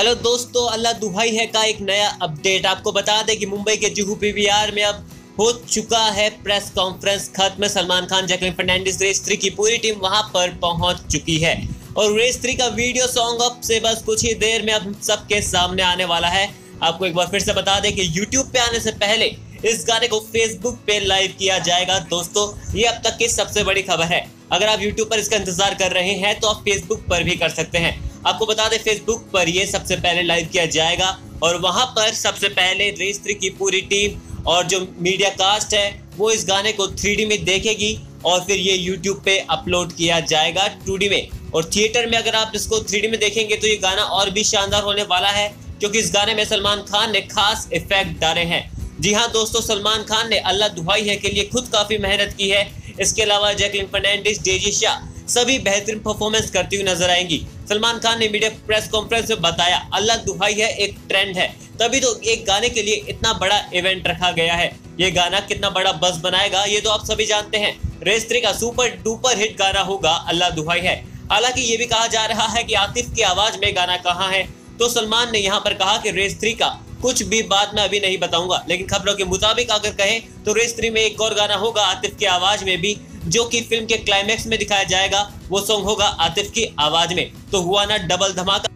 Hello दोस्तों, अल्लाह दुहाई है का एक नया अपडेट आपको बता दें कि मुंबई के जुहू पीवीआर में अब हो चुका है प्रेस कॉन्फ्रेंस खत्म। Salman Khan, Jacqueline Fernandes, race three की पूरी टीम वहाँ पर पहुँच चुकी है। और रेस थ्री का वीडियो सॉन्ग अब से बस कुछ ही देर में अब सबके सामने आने वाला है। आपको एक बार फिर से बता दें कि यूट्यूब पे आने से पहले इस गाने को फेसबुक पे लाइव किया जाएगा। दोस्तों, ये अब तक की सबसे बड़ी खबर है। अगर आप यूट्यूब पर इसका इंतज़ार कर रहे हैं तो आप फेसबुक पर भी कर सकते हैं। आपको बता दें फेसबुक पर ये सबसे पहले लाइव किया जाएगा और वहाँ पर सबसे पहले रेस थ्री की पूरी टीम और जो मीडिया कास्ट है, वो इस गाने को थ्री में देखेगी और फिर ये यूट्यूब पे अपलोड किया जाएगा टू में। और थिएटर में अगर आप इसको थ्री में देखेंगे तो ये गाना और भी शानदार होने वाला है, क्योंकि इस गाने में सलमान खान ने खास इफ़ेक्ट डाले हैं। जी हाँ दोस्तों, सलमान खान ने अल्लाह दुहाई है के लिए खुद काफ़ी मेहनत की है। इसके अलावा जैकलिन फर्नांडिस डेजी शाह सभी बेहतरीन परफॉर्मेंस करती हुई नज़र आएँगी। सलमान खान ने मीडिया प्रेस कॉन्फ्रेंस में बताया, अल्लाह दुहाई है, एक ट्रेंड है। तभी तो एक गाने के लिए इतना बड़ा इवेंट रखा गया है। ये गाना कितना बड़ा बस बनाएगा, ये तो आप सभी जानते हैं। रेस थ्री का सुपर डुपर हिट गाना होगा, अल्लाह दुहाई है। हालाँकि ये भी कहा जा रहा है कि आतिफ की आवाज़ में गाना कहाँ है। तो सलमान ने यहाँ पर कहा कि रेस थ्री का कुछ भी बात मैं अभी नहीं बताऊँगा। लेकिन खबरों के मुताबिक अगर कहें तो रेस थ्री में एक और गाना होगा, आतिफ की आवाज़ में भी। जो कि फ़िल्म के क्लाइमेक्स में दिखाया जाएगा, वो सॉन्ग होगा आतिफ की आवाज़ में। तो हुआ ना डबल धमाका।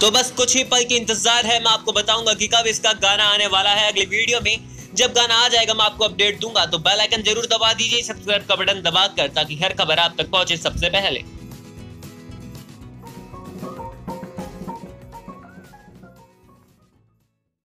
तो बस कुछ ही पल की इंतज़ार है, मैं आपको बताऊँगा कि कब इसका गाना आने वाला है अगले वीडियो में। जब गाना आ जाएगा, मैं आपको अपडेट दूँगा। तो बेल आइकन ज़रूर दबा दीजिए सब्सक्राइब का बटन दबा कर ताकि हर खबर आप तक पहुँचे सबसे पहले।